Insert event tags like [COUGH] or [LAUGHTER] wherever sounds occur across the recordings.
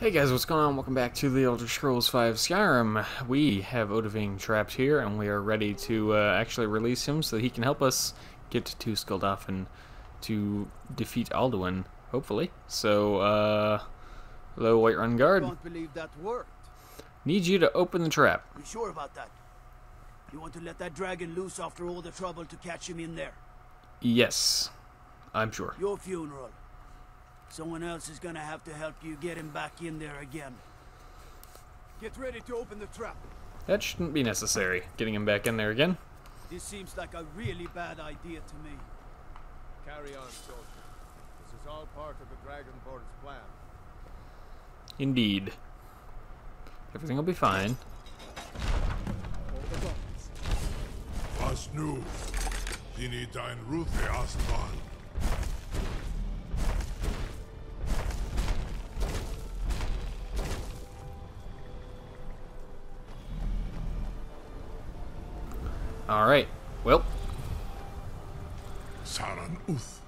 Hey guys, what's going on? Welcome back to the Elder Scrolls V Skyrim. We have Odahviing trapped here, and we are ready to uh, actually release him so that he can help us get to Skuldafn to defeat Alduin, hopefully. So, uh, hello Whiterun Guard. believe that worked. Need you to open the trap. You sure about that? You want to let that dragon loose after all the trouble to catch him in there? Yes, I'm sure. Your funeral. Someone else is gonna have to help you get him back in there again. Get ready to open the trap. That shouldn't be necessary, getting him back in there again. This seems like a really bad idea to me. Carry on, soldier. This is all part of the Dragonborn's plan. Indeed. Everything will be fine. Was nu? Dini dein Ruthi Astval. Alright, well, Saraan Uth.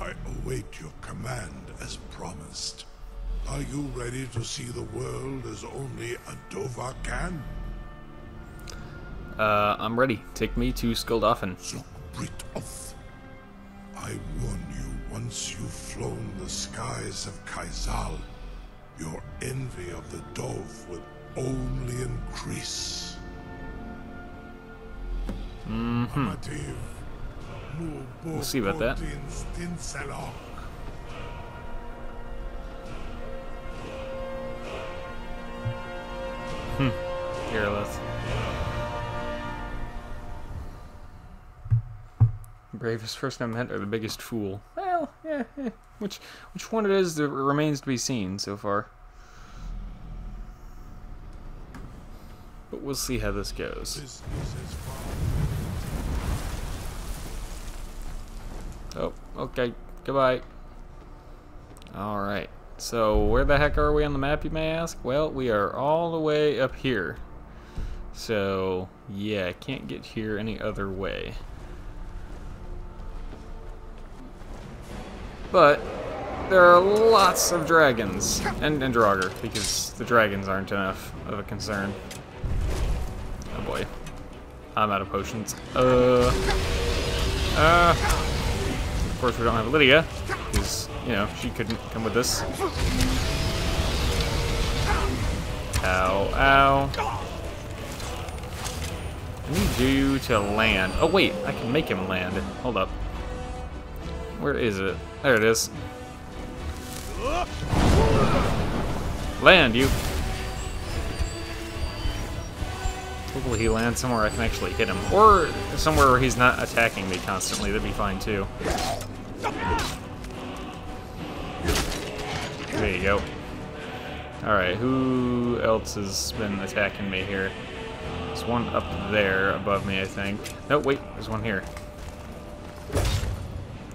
I await your command as promised. Are you ready to see the world as only a Dovah can? uh, I'm ready. Take me to Skuldafn. Zukbrit Uth. I warn you, once you've flown the skies of Keizaal, your envy of the Dov will only increase. Mm-hmm. We'll see about that. stinselok. Careless. Bravest person I've met or the biggest fool? Well, yeah, eh. Which, which one it is that remains to be seen so far. But we'll see how this goes. Business is far. Oh, okay. Goodbye. Alright. So, where the heck are we on the map, you may ask? Well, we are all the way up here. So, yeah, can't get here any other way. But, there are lots of dragons. And, and Draugr, because the dragons aren't enough of a concern. Oh boy. I'm out of potions. Uh... Uh... Of course, we don't have Lydia, because, you know, she couldn't come with us. Ow, ow. I need you to land. Oh, wait, I can make him land. Hold up. Where is it? There it is. Land, you. Hopefully he lands somewhere I can actually hit him. Or somewhere where he's not attacking me constantly. That'd be fine, too. There you go. Alright, who else has been attacking me here? There's one up there above me, I think. No, wait, there's one here.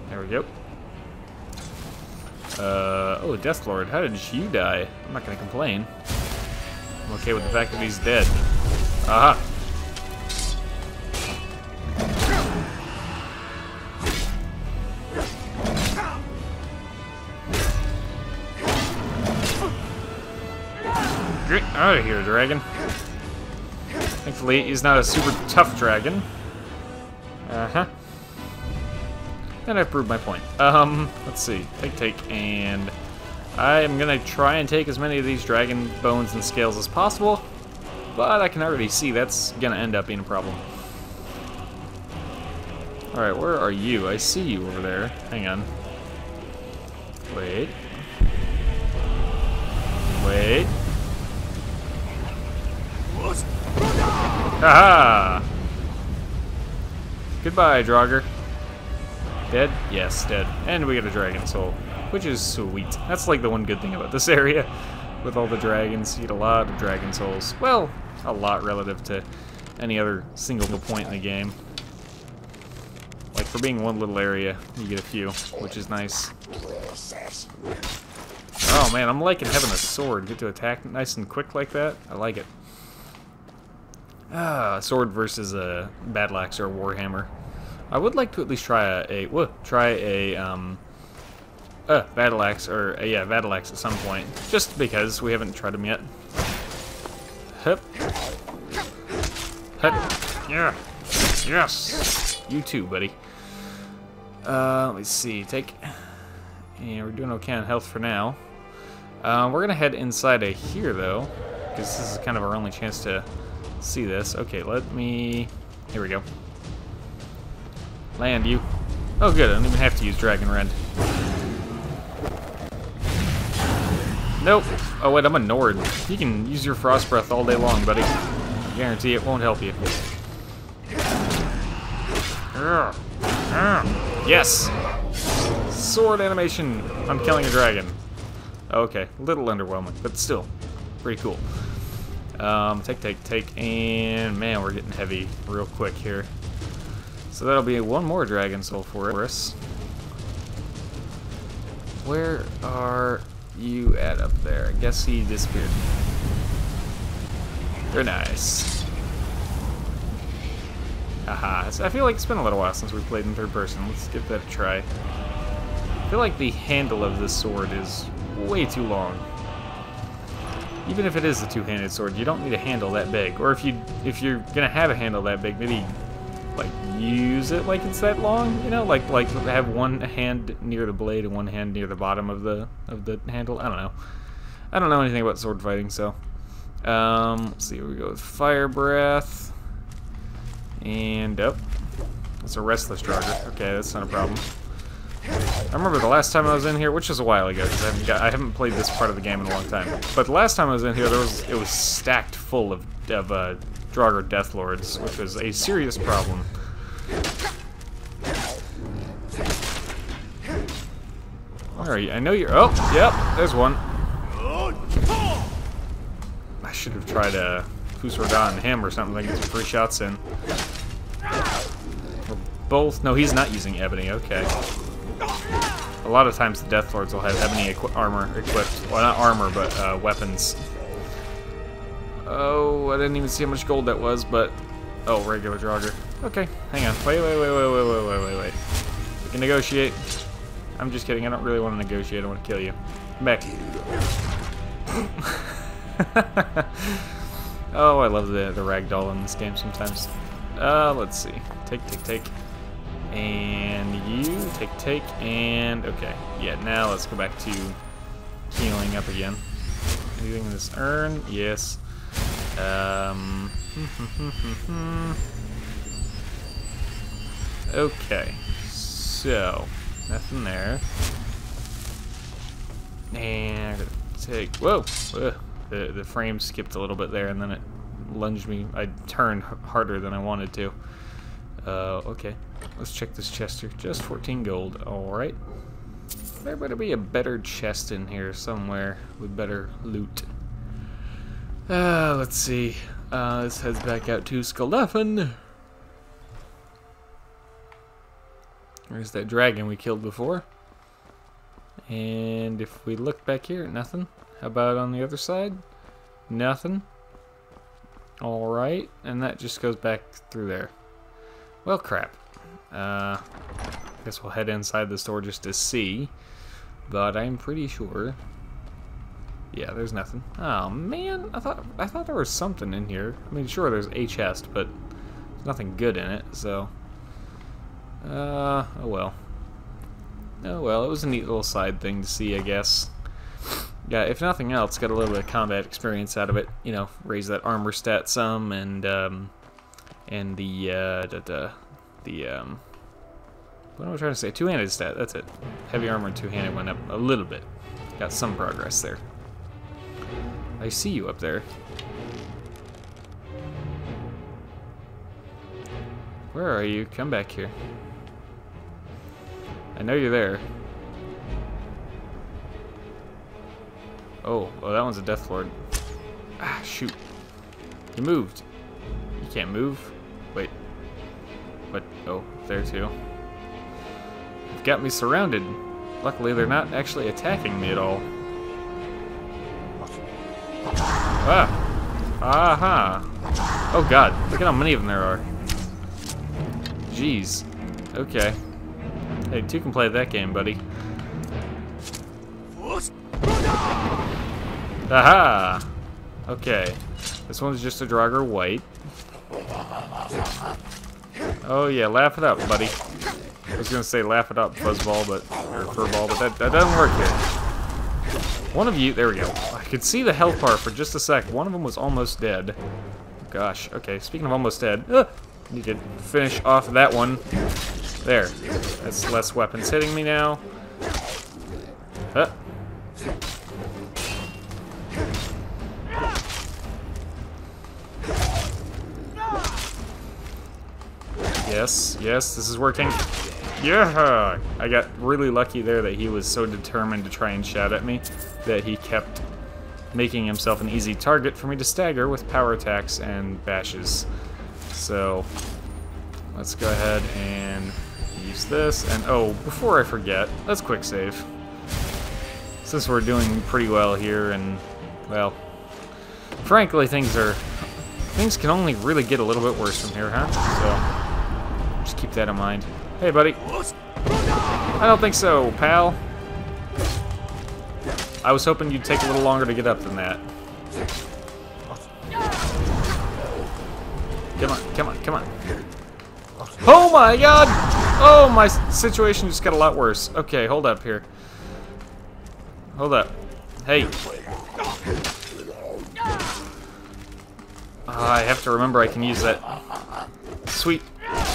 There we go. Uh, oh, Deathlord, how did you die? I'm not gonna complain. I'm okay with the fact that he's dead. Aha! Get out of here, dragon. Thankfully, he's not a super tough dragon. Uh-huh. And I've proved my point. Um, let's see. Take, take, and... I'm gonna try and take as many of these dragon bones and scales as possible, but I can already see that's gonna end up being a problem. Alright, where are you? I see you over there. Hang on. Wait. Wait. Haha! Goodbye, Draugr. Dead? Yes, dead. And we get a dragon soul, which is sweet. That's like the one good thing about this [LAUGHS] area. With all the dragons, you get a lot of dragon souls. Well, a lot relative to any other single point in the game. Like, for being one little area, you get a few, which is nice. Oh man, I'm liking having a sword. Get to attack nice and quick like that. I like it. Ah, sword versus a battle axe or a warhammer. I would like to at least try a, a whoa, try a um, uh, Battle Axe, or uh, yeah, Battle Axe at some point. Just because we haven't tried them yet. Hup. Yeah. Yes. You too, buddy. Uh, let me see. Take. Yeah, we're doing okay on health for now. Uh, we're gonna head inside of here though, because this is kind of our only chance to see this. Okay, let me. Here we go. Land you. Oh, good. I don't even have to use Dragon Rend. Nope. Oh, wait, I'm a Nord. You can use your Frost Breath all day long, buddy. Guarantee it won't help you. Yes! Sword animation. I'm killing a dragon. Okay, a little underwhelming, but still pretty cool. Um, take, take, take, and man, we're getting heavy real quick here. So that'll be one more dragon soul for us. Where are you at up there? I guess he disappeared. Very nice. Aha, I feel like it's been a little while since we played in third person. Let's give that a try. I feel like the handle of this sword is way too long. Even if it is a two-handed sword, you don't need a handle that big. Or if you if you're gonna have a handle that big, maybe like use it like it's that long, you know, like like have one hand near the blade and one hand near the bottom of the of the handle. I don't know. I don't know anything about sword fighting, so um, let's see. We go with fire breath, and up. Oh, it's a restless Draugr. Okay, that's not a problem. I remember the last time I was in here, which was a while ago, because I haven't I haven't played this part of the game in a long time. But the last time I was in here, there was it was stacked full of of uh, Draugr Death Lords, which was a serious problem. Where are you? I know you're. Oh, yep, there's one. Should have tried a Fus Ro Dah him or something, like get some free shots in. Both. No, he's not using Ebony. Okay. A lot of times the Death Lords will have Ebony equi armor equipped. Well, not armor, but uh, weapons. Oh, I didn't even see how much gold that was, but... Oh, regular Draugr. Okay, hang on. Wait, wait, wait, wait, wait, wait, wait, wait, wait. We can negotiate. I'm just kidding. I don't really want to negotiate. I want to kill you. Back. [LAUGHS] [LAUGHS] oh, I love the, the ragdoll in this game sometimes. Uh, let's see. Take, take, take. And you, take, take, and... Okay. Yeah, now let's go back to healing up again. Anything in this urn? Yes. Um... [LAUGHS] okay. So, nothing there. And take... Whoa! Whoa. The, the frame skipped a little bit there, and then it lunged me. I turned harder than I wanted to. Uh, okay. Let's check this chest here. Just 14 gold. Alright. There better be a better chest in here somewhere with better loot. Uh, let's see. Uh, this heads back out to Skuldafn. There's that dragon we killed before. And if we look back here, nothing. How about on the other side? Nothing. Alright, and that just goes back through there. Well, crap. Uh, guess we'll head inside the store just to see. But I'm pretty sure. Yeah, there's nothing. Oh man, I thought I thought there was something in here. I mean, sure, there's a chest, but there's nothing good in it. So, uh, oh well. Oh well, it was a neat little side thing to see, I guess. Yeah, if nothing else, got a little bit of combat experience out of it. You know, raise that armor stat some, and um, and the uh, da, da, the um, what am I trying to say? Two-handed stat. That's it. Heavy armor and two-handed went up a little bit. Got some progress there. I see you up there. Where are you? Come back here. I know you're there. Oh, well that one's a Death Lord. Ah, shoot. You moved. You can't move. Wait. What? Oh, there too. They've got me surrounded. Luckily, they're not actually attacking me at all. Ah! Aha! Oh god, look at how many of them there are. Jeez. Okay. Hey, two can play that game, buddy. Aha! Okay. This one's just a Draugr White. Oh yeah, laugh it up, buddy. I was gonna say laugh it up, Fuzzball, but or Furball, but that, that doesn't work here. One of you, there we go. I could see the health bar for just a sec. One of them was almost dead. Gosh, okay, speaking of almost dead, uh, need to finish off that one. There, that's less weapons hitting me now. Uh. Yes, yes, this is working. Yeah! I got really lucky there that he was so determined to try and shout at me that he kept making himself an easy target for me to stagger with power attacks and bashes. So, let's go ahead and use this. And oh, before I forget, let's quick save. Since we're doing pretty well here and, well, frankly, things are... Things can only really get a little bit worse from here, huh? So, just keep that in mind. Hey, buddy. I don't think so, pal. I was hoping you'd take a little longer to get up than that. Come on, come on, come on. Oh my god! Oh, my situation just got a lot worse. Okay, hold up here. Hold up. Hey. Oh, I have to remember I can use that sweet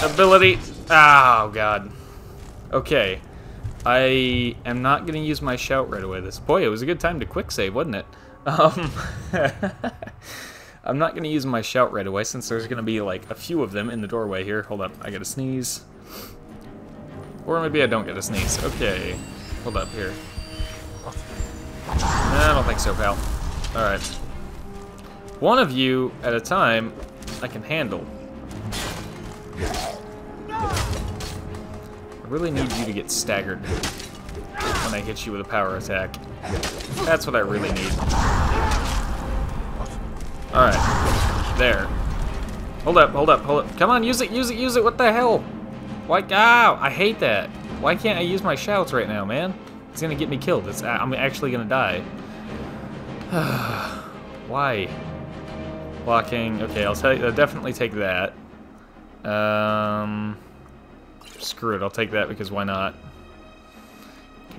ability. Oh, God. Okay. I am not going to use my shout right away. This Boy, it was a good time to quick save, wasn't it? Um, [LAUGHS] I'm not going to use my shout right away since there's going to be like a few of them in the doorway here. Hold up, I got to sneeze. Or maybe I don't get a sneeze. Okay, hold up here. I don't think so, pal. Alright. One of you at a time I can handle. I really need you to get staggered when I hit you with a power attack. That's what I really need. Alright. There. Hold up, hold up, hold up. Come on, use it, use it, use it. What the hell? Why? Ow! I hate that. Why can't I use my shouts right now, man? It's gonna get me killed. It's, I'm actually gonna die. [SIGHS] Why? Blocking. Okay, I'll, I'll definitely take that. Um, screw it. I'll take that because why not?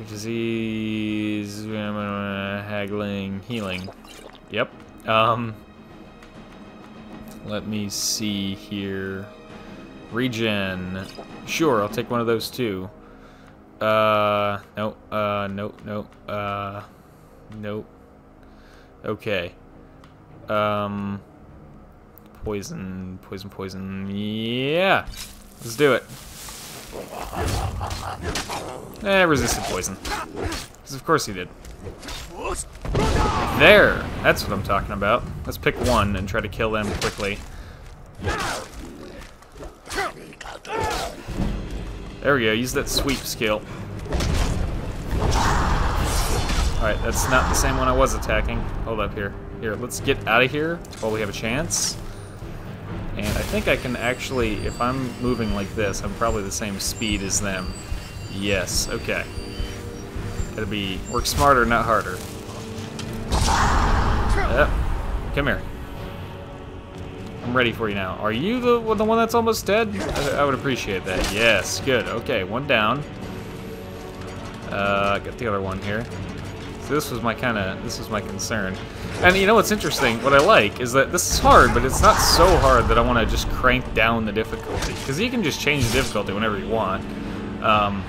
Disease, haggling, healing. Yep. Um, let me see here. Regen. Sure, I'll take one of those too. Uh, no, uh, nope, nope, uh, nope. Okay. Um, poison, poison, poison. Yeah, let's do it. Eh, resisted poison. Because of course he did. There! That's what I'm talking about. Let's pick one and try to kill them quickly. There we go, use that sweep skill. Alright, that's not the same one I was attacking. Hold up here. Here, let's get out of here while we have a chance. And I think I can actually, if I'm moving like this, I'm probably the same speed as them. Yes, okay. Gotta be, work smarter, not harder. Yep. Come here. I'm ready for you now. Are you the, the one that's almost dead? I, I would appreciate that. Yes, good. Okay, one down. Uh, got the other one here. So this was my kind of, this was my concern. And you know what's interesting? What I like is that this is hard, but it's not so hard that I want to just crank down the difficulty. Because you can just change the difficulty whenever you want. Um,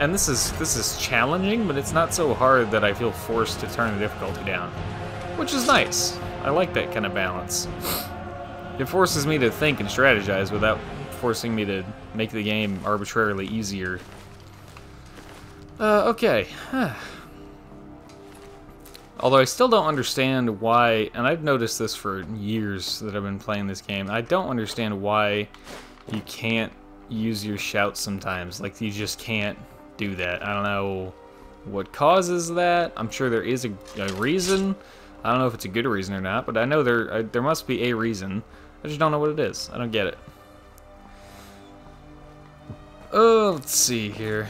and this is this is challenging, but it's not so hard that I feel forced to turn the difficulty down. Which is nice. I like that kind of balance. It forces me to think and strategize without forcing me to make the game arbitrarily easier. Uh, okay. Although I still don't understand why, and I've noticed this for years that I've been playing this game, I don't understand why you can't use your shouts sometimes. Like, you just can't do that. I don't know what causes that. I'm sure there is a, a reason. I don't know if it's a good reason or not, but I know there uh, there must be a reason. I just don't know what it is. I don't get it. Oh, let's see here.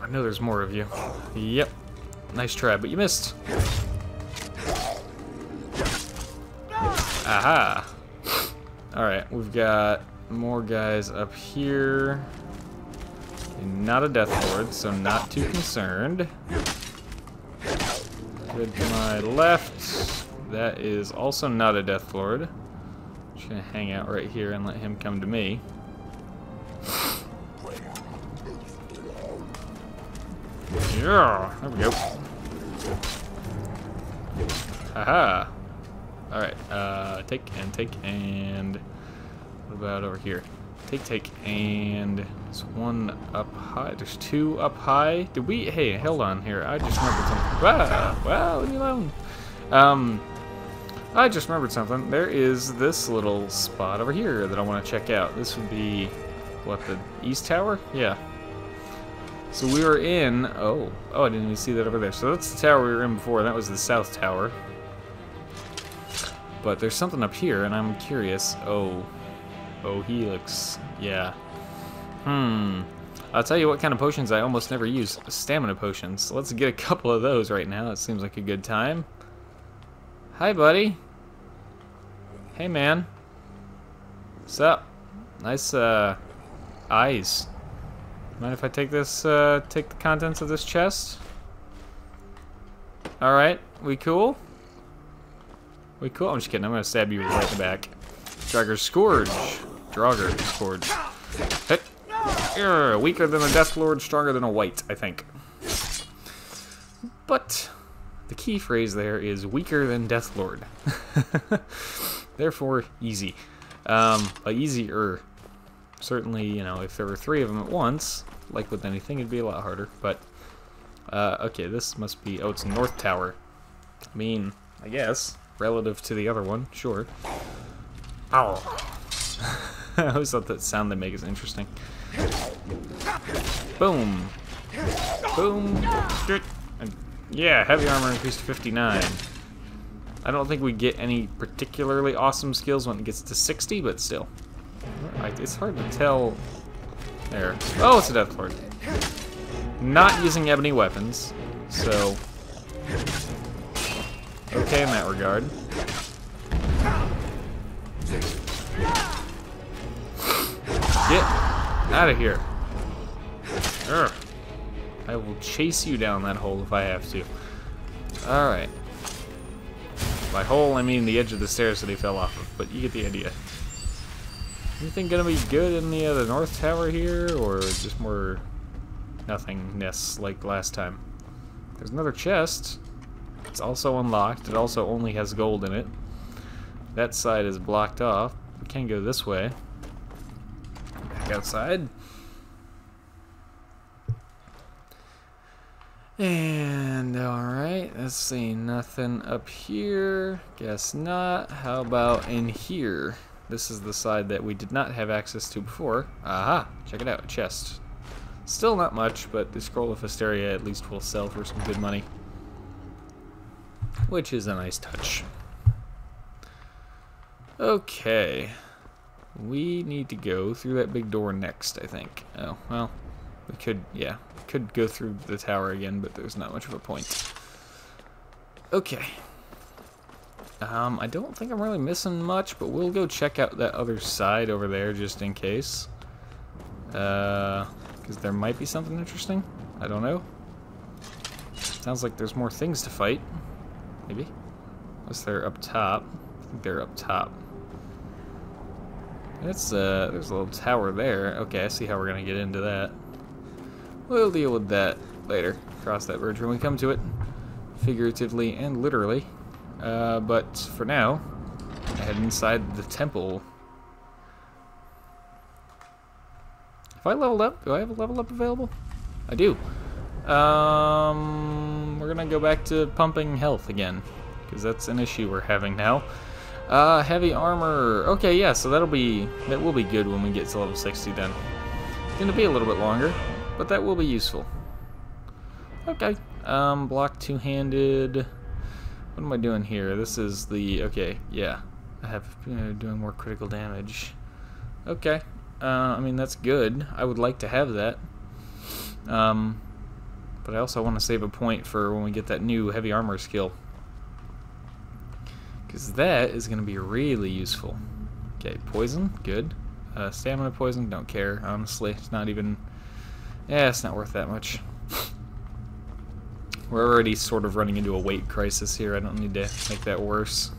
I know there's more of you. Yep. Nice try, but you missed. Aha! Alright, we've got more guys up here. Not a Death Lord, so not too concerned. Good to my left. That is also not a Death Lord. Just gonna hang out right here and let him come to me. Yeah, there we go. Haha. Alright, uh, take and take and... What about over here? Take, take, and... There's one up high. There's two up high. Did we... Hey, hold on here. I just remembered something. Wow, wow, leave me alone. Um, I just remembered something. There is this little spot over here that I want to check out. This would be, what, the east tower? Yeah. So we were in, oh, oh, I didn't even see that over there. So that's the tower we were in before, that was the south tower. But there's something up here, and I'm curious. Oh, oh, helix, yeah. Hmm, I'll tell you what kind of potions I almost never use. Stamina potions. Let's get a couple of those right now. That seems like a good time. Hi, buddy. Hey, man. What's up? Nice, uh, eyes. Mind if I take this, uh, take the contents of this chest? Alright, we cool? We cool? I'm just kidding, I'm gonna stab you right in the back. Draugr Scourge. Draugr Scourge. Weaker than a Death Lord, stronger than a white, I think. But, the key phrase there is weaker than Death Lord. [LAUGHS] Therefore, easy. Um, easier certainly, you know, if there were three of them at once, like with anything, it'd be a lot harder. But, uh, okay, this must be, oh, it's North Tower. I mean, I guess, relative to the other one, sure. Ow. [LAUGHS] I always thought that sound they make is interesting. Boom. Boom. And yeah, heavy armor increased to 59. I don't think we get any particularly awesome skills when it gets to 60, but still. It's hard to tell. There. Oh, it's a Death Lord. Not using ebony weapons, so... Okay in that regard. Get out of here. Urgh. I will chase you down that hole if I have to. Alright. By hole, I mean the edge of the stairs that he fell off of, but you get the idea. Anything gonna be good in the, uh, the north tower here, or just more nothingness like last time? There's another chest. It's also unlocked. It also only has gold in it. That side is blocked off. We can go this way. Back outside. And alright, let's see, nothing up here. Guess not. How about in here? This is the side that we did not have access to before. Aha! Check it out, chest. Still not much, but the Scroll of Hysteria at least will sell for some good money. Which is a nice touch. Okay. We need to go through that big door next, I think. Oh, well, we could, yeah, could go through the tower again, but there's not much of a point. Okay. Um, I don't think I'm really missing much, but we'll go check out that other side over there just in case. Uh, because there might be something interesting. I don't know. Sounds like there's more things to fight. Maybe. Unless they're up top. I think they're up top. That's, uh, there's a little tower there. Okay, I see how we're gonna get into that. We'll deal with that later. Cross that bridge when we come to it. Figuratively and literally. Uh, but for now, I head inside the temple. Have I leveled up? Do I have a level up available? I do. Um, gonna go back to pumping health again, because that's an issue we're having now. Uh, heavy armor. Okay, yeah, so that'll be that will be good when we get to level 60 then. It's gonna be a little bit longer, but that will be useful. Okay. Um, block two-handed. What am I doing here? This is the... Okay, yeah. I have you know, doing more critical damage. Okay. Uh, I mean, that's good. I would like to have that. Um, But I also want to save a point for when we get that new heavy armor skill. Because that is going to be really useful. Okay, poison, good. Uh, stamina poison, don't care, honestly. It's not even... Yeah, it's not worth that much. We're already sort of running into a weight crisis here. I don't need to make that worse.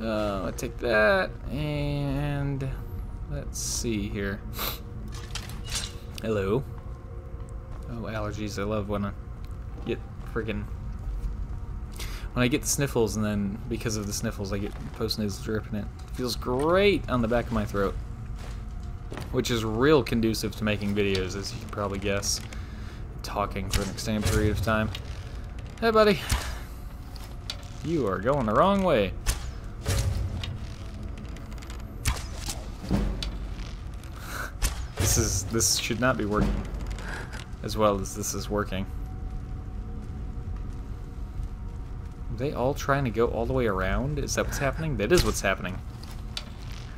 Uh, I take that, and let's see here. Hello. Oh, allergies. I love when I get friggin' when I get sniffles, and then because of the sniffles, I get post-nasal drip, and it feels great on the back of my throat. Which is real conducive to making videos, as you can probably guess. Talking for an extended period of time. Hey, buddy. You are going the wrong way. [LAUGHS] this is this should not be working as well as this is working. Are they all trying to go all the way around? Is that what's happening? That is what's happening.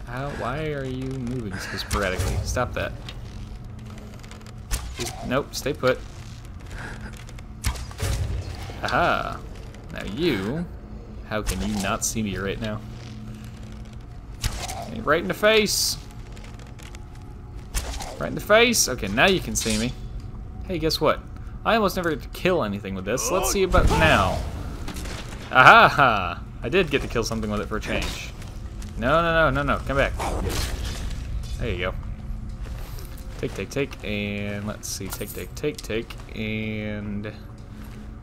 How, why are you moving so sporadically? Stop that. Nope, stay put. Aha! Now you, how can you not see me right now? Right in the face! Right in the face! Okay, now you can see me. Hey, guess what? I almost never get to kill anything with this. Let's oh, see about now. Aha! I did get to kill something with it for a change. No, no, no, no, no. Come back. There you go. Take, take, take, and let's see. Take, take, take, take, and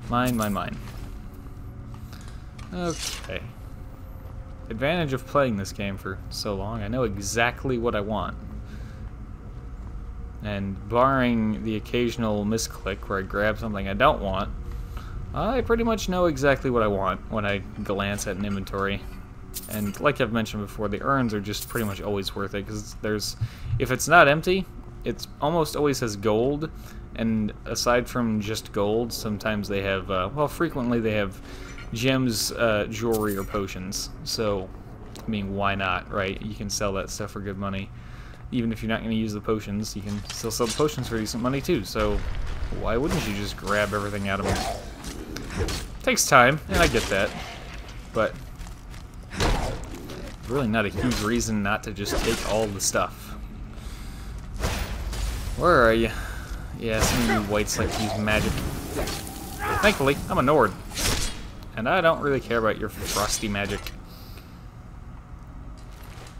mine, mine, mine. Okay. Advantage of playing this game for so long, I know exactly what I want. And barring the occasional misclick where I grab something I don't want, I pretty much know exactly what I want when I glance at an inventory. And like I've mentioned before, the urns are just pretty much always worth it because there's, if it's not empty, it's almost always has gold. And aside from just gold, sometimes they have, uh, well, frequently they have gems, uh, jewelry, or potions. So, I mean, why not, right? You can sell that stuff for good money even if you're not going to use the potions, you can still sell the potions for decent money too, so why wouldn't you just grab everything out of them? Takes time, and I get that, but really not a huge reason not to just take all the stuff. Where are you? Yeah, some of you whites like to use magic. Thankfully, I'm a Nord, and I don't really care about your frosty magic.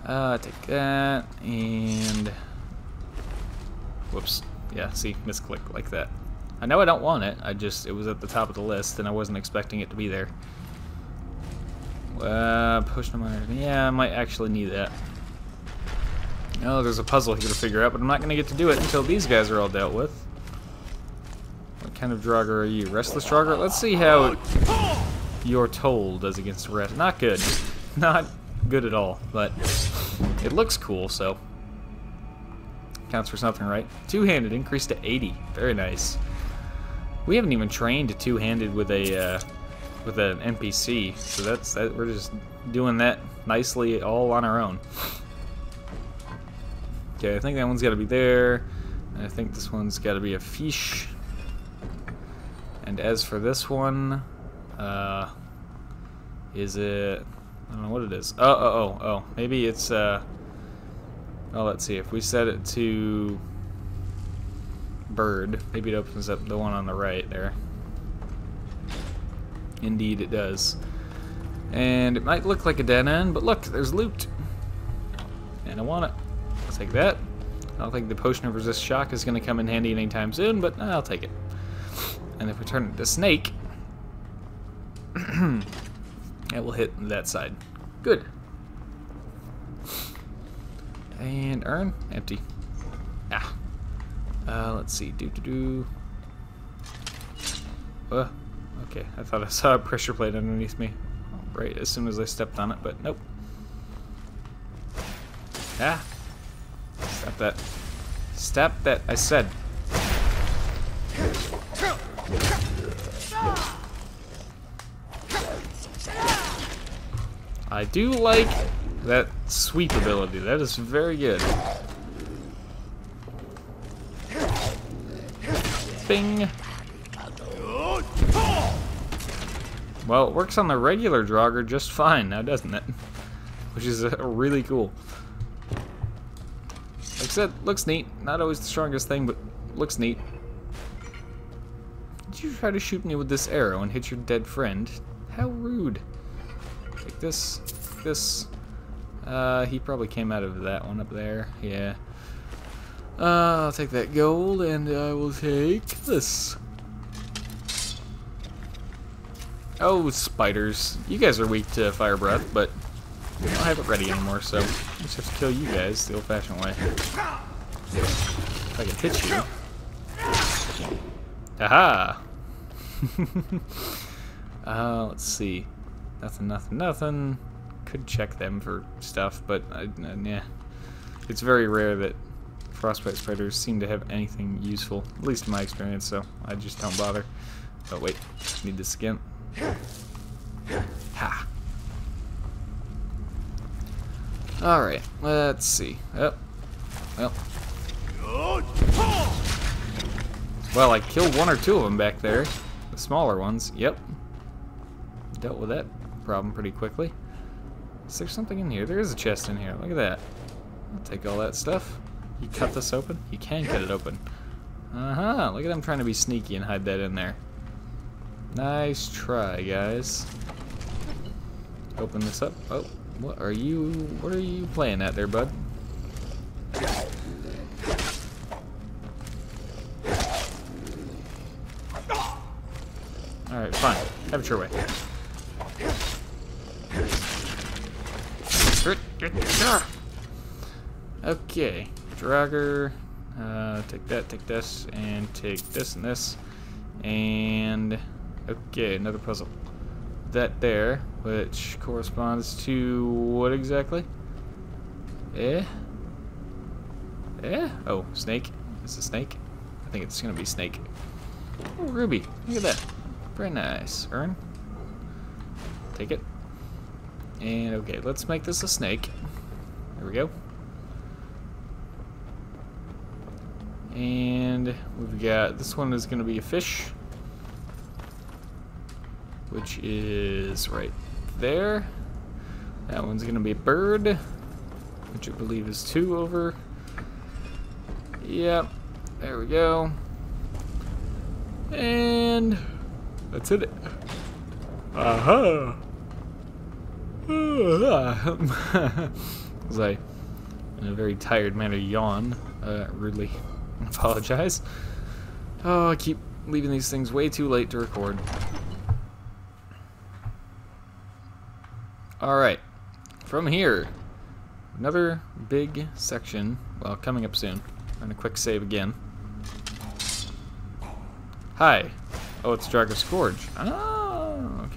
Uh, take that, and... Whoops. Yeah, see, misclick like that. I know I don't want it, I just, it was at the top of the list, and I wasn't expecting it to be there. Uh, push them under. Yeah, I might actually need that. Oh, there's a puzzle here to figure out, but I'm not going to get to do it until these guys are all dealt with. What kind of Draugr are you? Restless Draugr? Let's see how your Toll does against rest. Not good. Not good at all, but it looks cool, so counts for something, right? Two-handed increased to 80. Very nice. We haven't even trained two-handed with a uh, with an NPC, so that's that, we're just doing that nicely all on our own. Okay, I think that one's got to be there. I think this one's got to be a fish. And as for this one, uh, is it? I don't know what it is. Oh, oh, oh, oh. Maybe it's, uh... Oh, let's see. If we set it to... Bird, maybe it opens up the one on the right there. Indeed it does. And it might look like a dead end, but look, there's loot. And I want it. I'll take that. I don't think the potion of resist shock is going to come in handy anytime soon, but I'll take it. And if we turn it to snake... [CLEARS THROAT] It will hit that side. Good. And urn, empty. Ah. Uh, let's see. Do do do. Uh, okay. I thought I saw a pressure plate underneath me. Right as soon as I stepped on it, but nope. Ah. Stop that. Stop that. I said. I do like that sweep ability. That is very good. Bing. Well, it works on the regular Draugr just fine now, doesn't it? [LAUGHS] Which is uh, really cool. Like I said, looks neat. Not always the strongest thing, but looks neat. Did you try to shoot me with this arrow and hit your dead friend? How rude. This, this. Uh, he probably came out of that one up there. Yeah. Uh, I'll take that gold, and I will take this. Oh, spiders. You guys are weak to fire breath, but I don't have it ready anymore, so I just have to kill you guys the old-fashioned way. If I can hit you. Aha! [LAUGHS] uh, let's see. Nothing, nothing, nothing. Could check them for stuff, but uh, uh, yeah. It's very rare that frostbite spiders seem to have anything useful, at least in my experience, so I just don't bother. Oh wait, need this again. Ha! Alright, let's see. Oh, well. Well, I killed one or two of them back there. The smaller ones, yep. Dealt with that problem pretty quickly. Is there something in here? There is a chest in here. Look at that. I'll take all that stuff. You cut this open? You can cut it open. Uh-huh. Look at them trying to be sneaky and hide that in there. Nice try, guys. Open this up. Oh, what are you... What are you playing at there, bud? Alright, fine. Have it your way. Okay, Draugr. Uh, take that, take this, and take this and this. And, okay, another puzzle. That there, which corresponds to what exactly? Eh? Eh? Oh, snake. Is it snake? I think it's gonna be snake. Oh, ruby. Look at that. Very nice. Urn. Take it. And okay, let's make this a snake. There we go. And we've got, this one is going to be a fish. Which is right there. That one's going to be a bird. Which I believe is two over. Yep. There we go. And that's it. Aha! [LAUGHS] As I, in a very tired manner, yawn uh, rudely. [LAUGHS] Apologize. Oh, I keep leaving these things way too late to record. Alright. From here, another big section, well, coming up soon. And a quick save again. Hi. Oh, it's Draugr's Scourge. Oh,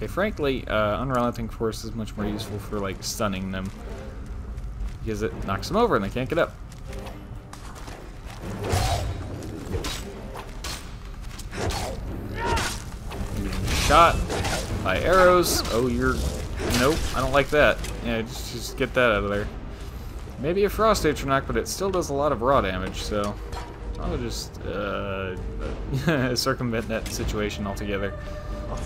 okay. Frankly, uh, Unrelenting Force is much more useful for, like, stunning them. Because it knocks them over and they can't get up. shot by arrows. Oh, you're... Nope, I don't like that. Yeah, just, just get that out of there. Maybe a Frost Atronach, but it still does a lot of raw damage, so... I'll just uh, [LAUGHS] circumvent that situation altogether.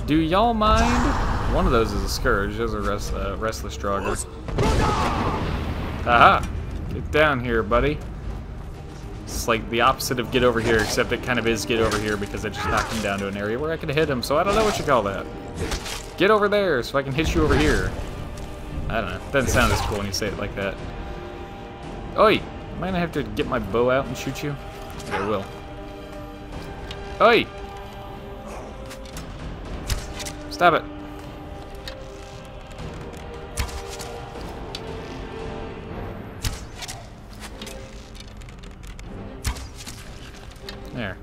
Do y'all mind? One of those is a Scourge. Those are rest, uh, Restless Draugr. Aha! Get down here, buddy. It's like the opposite of get over here, except it kind of is get over here because I just knocked him down to an area where I could hit him, so I don't know what you call that. Get over there so I can hit you over here. I don't know. Doesn't sound as cool when you say it like that. Oi! Might I have to get my bow out and shoot you? I will. Oi! Stop it. There.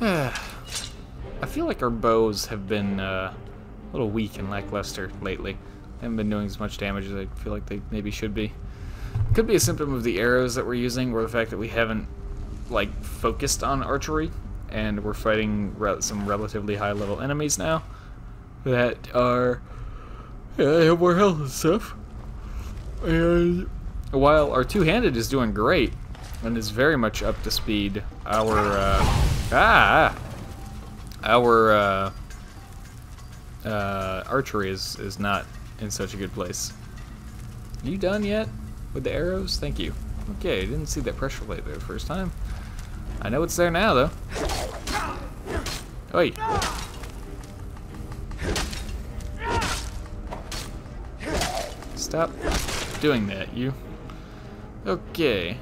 [SIGHS] I feel like our bows have been uh, a little weak and lackluster lately. They haven't been doing as much damage as I feel like they maybe should be. Could be a symptom of the arrows that we're using, or the fact that we haven't like focused on archery, and we're fighting re some relatively high level enemies now that are yeah, they have more health and stuff. And while our two-handed is doing great, and is very much up to speed. Our, uh, ah, our, uh, uh, archery is, is not in such a good place. You done yet with the arrows? Thank you. Okay, I didn't see that pressure plate there the first time. I know it's there now, though. Oi! Stop doing that, you. Okay.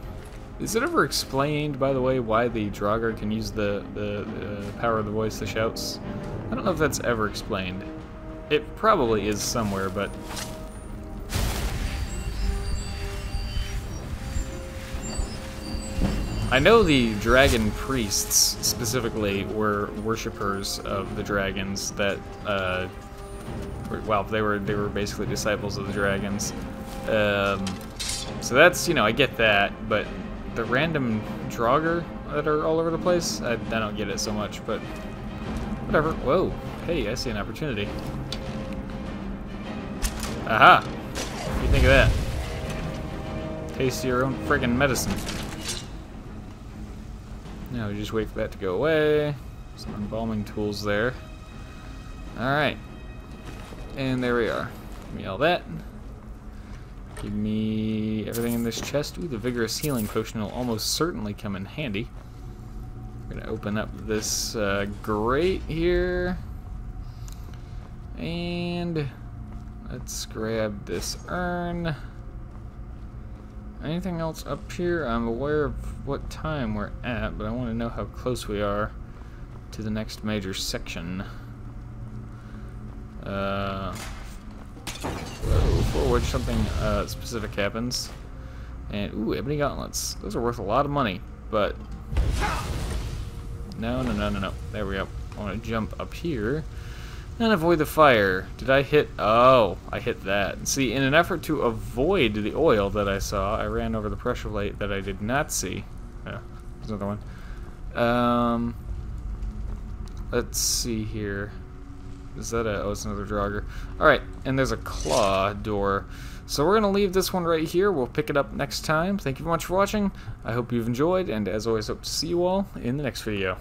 Is it ever explained, by the way, why the Draugr can use the, the, the power of the voice, the shouts? I don't know if that's ever explained. It probably is somewhere, but... I know the dragon priests, specifically, were worshippers of the dragons that, uh, well, they were they were basically disciples of the dragons. Um, so that's, you know, I get that, but the random Draugr that are all over the place, I, I don't get it so much, but whatever. Whoa, hey, I see an opportunity. Aha! What do you think of that? Taste your own friggin' medicine. Now we just wait for that to go away. Some embalming tools there. Alright. And there we are. Give me all that. Give me everything in this chest. Ooh, the Vigorous Healing Potion will almost certainly come in handy. We're going to open up this uh, grate here. And let's grab this urn. Anything else up here? I'm aware of what time we're at, but I want to know how close we are to the next major section. Uh, whoa, forward, something uh, specific happens. And, ooh, ebony gauntlets. Those are worth a lot of money, but... No, no, no, no, no. There we go. I want to jump up here and avoid the fire. Did I hit? Oh, I hit that. See, in an effort to avoid the oil that I saw, I ran over the pressure plate that I did not see. Yeah, there's another one. Um, let's see here. Is that a? Oh, it's another Draugr. All right, and there's a claw door. So we're gonna leave this one right here. We'll pick it up next time. Thank you very much for watching. I hope you've enjoyed, and as always, hope to see you all in the next video.